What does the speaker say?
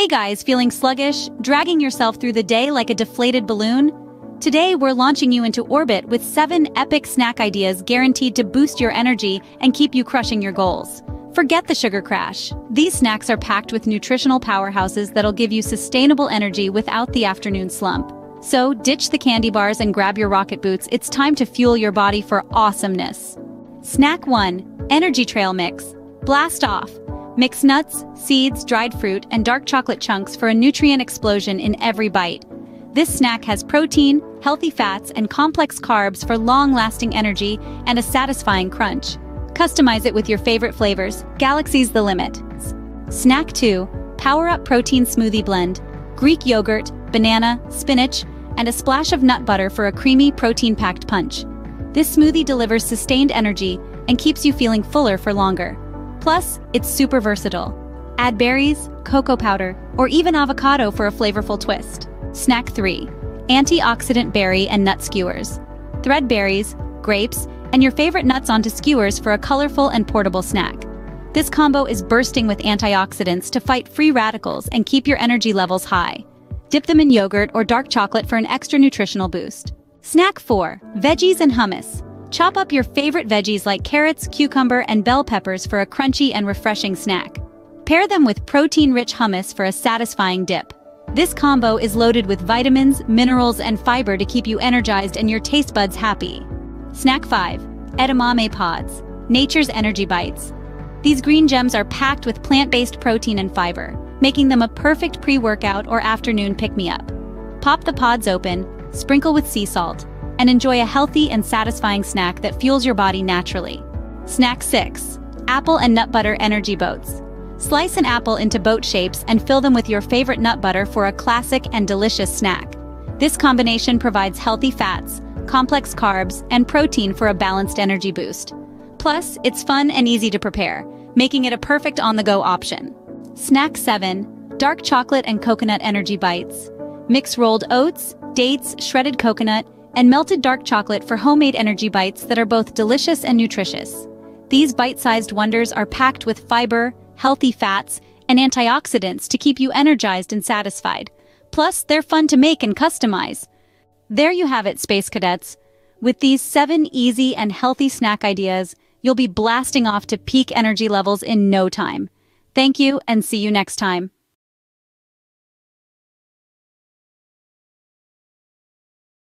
Hey guys, feeling sluggish, dragging yourself through the day like a deflated balloon? Today, we're launching you into orbit with seven epic snack ideas guaranteed to boost your energy and keep you crushing your goals. Forget the sugar crash. These snacks are packed with nutritional powerhouses that'll give you sustainable energy without the afternoon slump. So, ditch the candy bars and grab your rocket boots. It's time to fuel your body for awesomeness. Snack 1 Energy Trail Mix. Blast off. Mix nuts, seeds, dried fruit, and dark chocolate chunks for a nutrient explosion in every bite. This snack has protein, healthy fats, and complex carbs for long-lasting energy and a satisfying crunch. Customize it with your favorite flavors. Galaxy's the limit. Snack 2. Power Up Protein Smoothie Blend. Greek yogurt, banana, spinach, and a splash of nut butter for a creamy, protein-packed punch. This smoothie delivers sustained energy and keeps you feeling fuller for longer. Plus, it's super versatile. Add berries, cocoa powder, or even avocado for a flavorful twist. Snack 3. Antioxidant Berry and Nut Skewers. Thread berries, grapes, and your favorite nuts onto skewers for a colorful and portable snack. This combo is bursting with antioxidants to fight free radicals and keep your energy levels high. Dip them in yogurt or dark chocolate for an extra nutritional boost. Snack 4. Veggies and Hummus. Chop up your favorite veggies like carrots, cucumber, and bell peppers for a crunchy and refreshing snack. Pair them with protein-rich hummus for a satisfying dip. This combo is loaded with vitamins, minerals, and fiber to keep you energized and your taste buds happy. Snack 5. Edamame Pods. Nature's Energy Bites. These green gems are packed with plant-based protein and fiber, making them a perfect pre-workout or afternoon pick-me-up. Pop the pods open, sprinkle with sea salt, and enjoy a healthy and satisfying snack that fuels your body naturally. Snack 6. Apple and Nut Butter Energy Boats. Slice an apple into boat shapes and fill them with your favorite nut butter for a classic and delicious snack. This combination provides healthy fats, complex carbs, and protein for a balanced energy boost. Plus, it's fun and easy to prepare, making it a perfect on-the-go option. Snack 7. Dark Chocolate and Coconut Energy Bites. Mix rolled oats, dates, shredded coconut, and melted dark chocolate for homemade energy bites that are both delicious and nutritious. These bite-sized wonders are packed with fiber, healthy fats, and antioxidants to keep you energized and satisfied. Plus, they're fun to make and customize. There you have it, Space Cadets. With these seven easy and healthy snack ideas, you'll be blasting off to peak energy levels in no time. Thank you and see you next time.